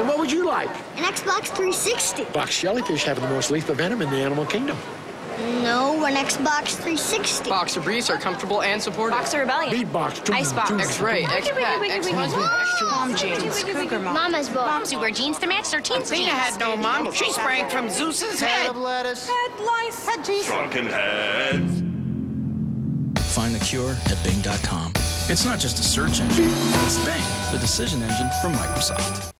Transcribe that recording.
And what would you like? An Xbox 360. Box jellyfish have the most lethal venom in the animal kingdom. No, an Xbox 360. Boxer briefs are comfortable and supportive. Boxer Rebellion. Beatbox. Icebox. X-ray, X-Pat, X-husband, Mom jeans. Cougar mom. Mama's book. Moms who wear jeans to match their teens' Athena jeans. had no mom. She sprang from Zeus's head. lettuce. Head lice. Head cheese. Drunken heads. Find the cure at Bing.com. It's not just a search engine, it's Bing, the decision engine from Microsoft.